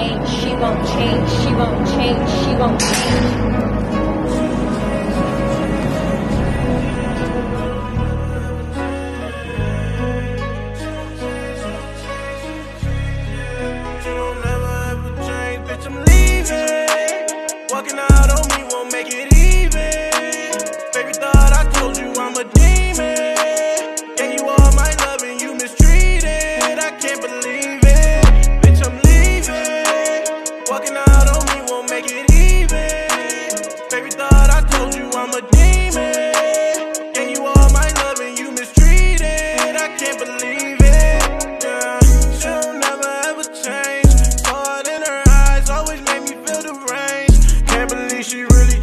change, she won't change, she won't change, she won't change.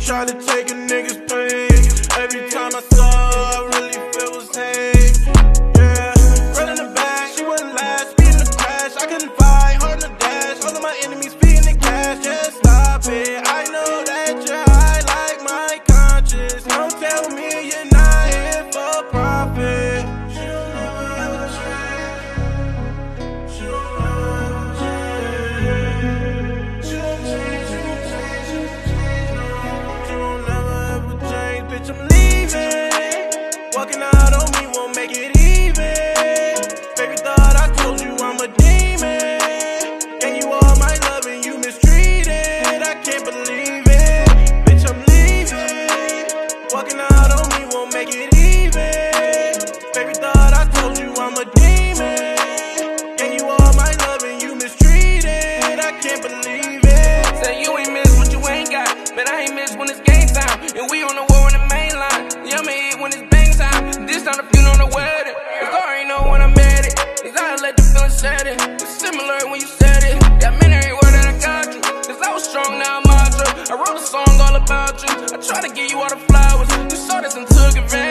Tried to take a nigga's demon. And you all my love and you mistreated. I can't believe it. Bitch, I'm leaving. Walking out on me won't make it even. Baby, thought I told you I'm a demon. And you all my love and you mistreated. I can't believe it. Say you ain't miss what you ain't got. But I ain't miss when it's game time. And we on the war on the main line. Yeah, I'ma hit when it's bang time. This time the funeral on the wedding. Feeling set it. It's similar when you said it. That meant every word that I got you. Cause I was strong, now I'm. I wrote a song all about you. I tried to give you all the flowers. You saw this and took advantage.